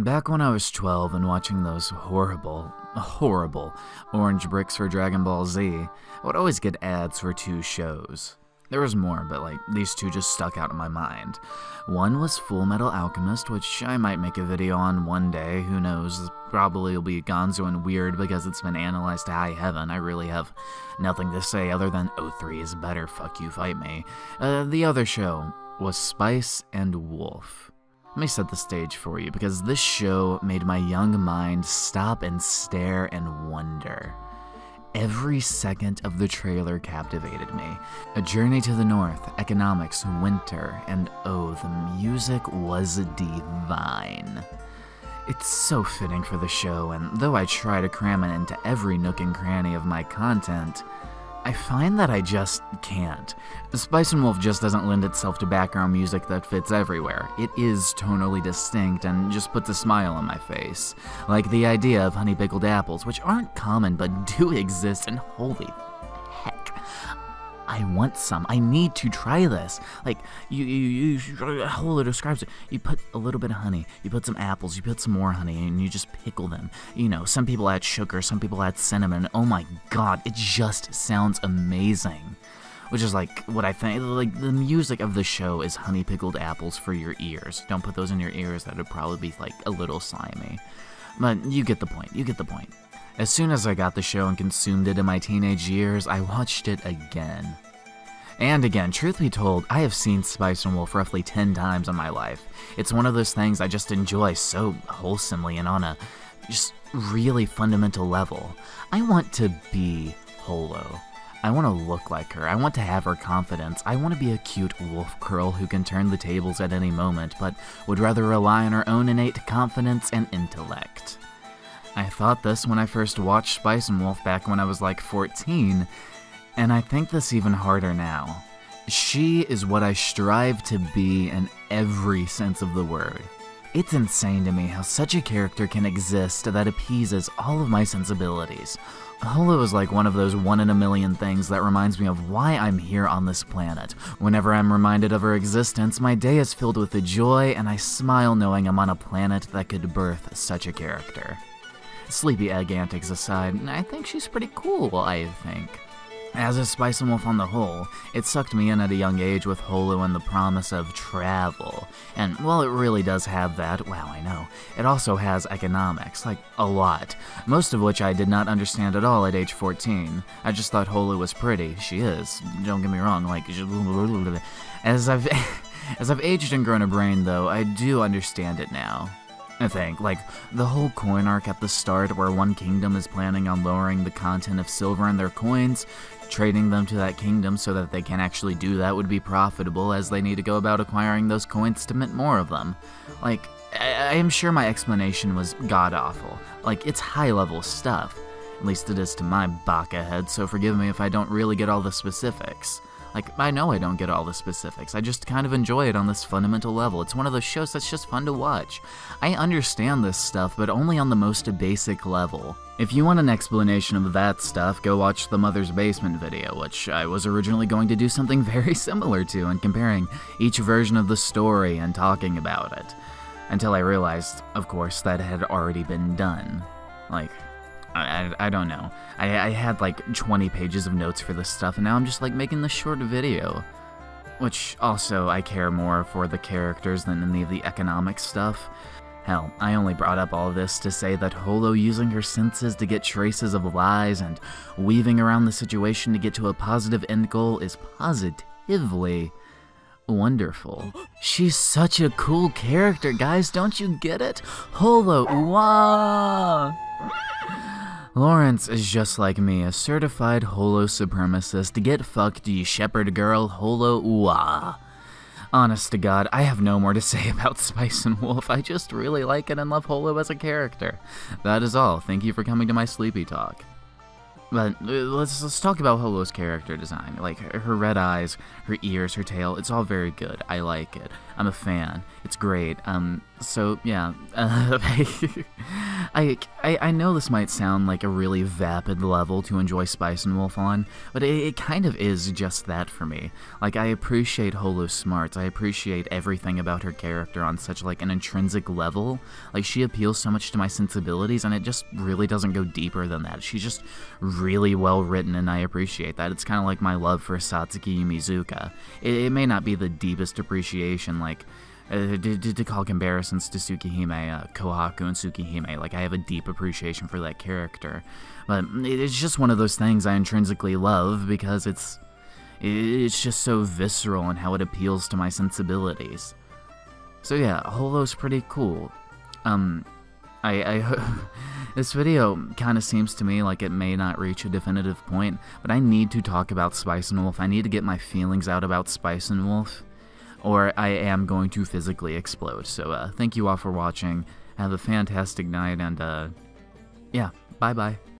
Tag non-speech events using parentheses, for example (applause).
Back when I was 12 and watching those horrible, horrible orange bricks for Dragon Ball Z, I would always get ads for two shows. There was more, but like these two just stuck out in my mind. One was Fullmetal Alchemist, which I might make a video on one day, who knows. Probably will be gonzo and weird because it's been analyzed to high heaven. I really have nothing to say other than O3 is better, fuck you, fight me. Uh, the other show was Spice and Wolf. Let me set the stage for you because this show made my young mind stop and stare and wonder. Every second of the trailer captivated me. A journey to the north, economics, winter, and oh, the music was divine. It's so fitting for the show, and though I try to cram it into every nook and cranny of my content, I find that I just can't. Spice and Wolf just doesn't lend itself to background music that fits everywhere. It is tonally distinct and just puts a smile on my face. Like the idea of honey pickled apples, which aren't common but do (laughs) exist, and holy I want some. I need to try this. Like, you, you, you, Holo describes it. You put a little bit of honey, you put some apples, you put some more honey, and you just pickle them. You know, some people add sugar, some people add cinnamon. Oh my god, it just sounds amazing. Which is like what I think, like, the music of the show is honey pickled apples for your ears. Don't put those in your ears, that would probably be like a little slimy. But you get the point, you get the point. As soon as I got the show and consumed it in my teenage years, I watched it again. And again, truth be told, I have seen Spice and Wolf roughly 10 times in my life. It's one of those things I just enjoy so wholesomely and on a just really fundamental level. I want to be Holo. I want to look like her. I want to have her confidence. I want to be a cute wolf girl who can turn the tables at any moment, but would rather rely on her own innate confidence and intellect. I thought this when I first watched Spice and Wolf back when I was like 14, and I think this even harder now. She is what I strive to be in every sense of the word. It's insane to me how such a character can exist that appeases all of my sensibilities. Holo is like one of those one in a million things that reminds me of why I'm here on this planet. Whenever I'm reminded of her existence, my day is filled with a joy and I smile knowing I'm on a planet that could birth such a character. Sleepy egg antics aside, I think she's pretty cool, I think. As a Spice and Wolf on the whole, it sucked me in at a young age with Holo and the promise of travel. And while it really does have that, wow, I know, it also has economics, like a lot. Most of which I did not understand at all at age 14. I just thought Holo was pretty. She is, don't get me wrong, like, (laughs) as I've. (laughs) As I've aged and grown a brain, though, I do understand it now. I think. Like, the whole coin arc at the start, where one kingdom is planning on lowering the content of silver in their coins, trading them to that kingdom so that they can actually do that would be profitable, as they need to go about acquiring those coins to mint more of them. Like, I, I am sure my explanation was god awful. Like, it's high level stuff. At least it is to my baka head, so forgive me if I don't really get all the specifics. Like, I know I don't get all the specifics, I just kind of enjoy it on this fundamental level. It's one of those shows that's just fun to watch. I understand this stuff, but only on the most basic level. If you want an explanation of that stuff, go watch the Mother's Basement video, which I was originally going to do something (laughs) very similar to and comparing each version of the story and talking about it. Until I realized, of course, that had already been done. Like, I, I, don't know. I, I had like 20 pages of notes for this stuff, and now I'm just like making this short video. Which also, I care more for the characters than any of the economic stuff. Hell, I only brought up all this to say that Holo using her senses to get traces of lies and weaving around the situation to get to a positive end goal is positively wonderful. She's such a cool character, guys, don't you get it? Holo, wow! Lawrence is just like me, a certified holo supremacist. Get fucked, you shepherd girl, holo ooh Honest to God, I have no more to say (laughs) about Spice and Wolf. I just really like it and love Holo as a character. That is all. Thank you for coming to my sleepy talk. But uh, let's let's talk about Holo's character design. Like her red eyes, her ears, her tail. It's all very good. I like it. I'm a fan. It's great. Um. So yeah. (laughs) Uh, (laughs) I, I, I know this might sound like a really vapid level to enjoy Spice and Wolf on, but it, it kind of is just that for me. Like, I appreciate Holo's smarts, I appreciate everything about her character on such, like, an intrinsic level. Like, she appeals so much to my sensibilities, and it just really doesn't go deeper than that. She's just really well written, and I appreciate that. It's kind of like my love for Satsuki Yumizuka. It, it may not be the deepest appreciation, like, uh, to, to, call comparisons to Tsukihime, uh, Kohaku, and Tsukihime, like I have a deep appreciation for that character, but it's just one of those things I intrinsically love because it's it's just so visceral in how it appeals to my sensibilities. So yeah, Holo's pretty cool. Um, I, I (laughs) this video kind of seems to me like it may not reach a definitive point, but I need to talk about Spice and Wolf. I need to get my feelings out about Spice and Wolf or I am going to physically explode. So uh, thank you all for watching. Have a fantastic night, and uh, yeah, bye bye.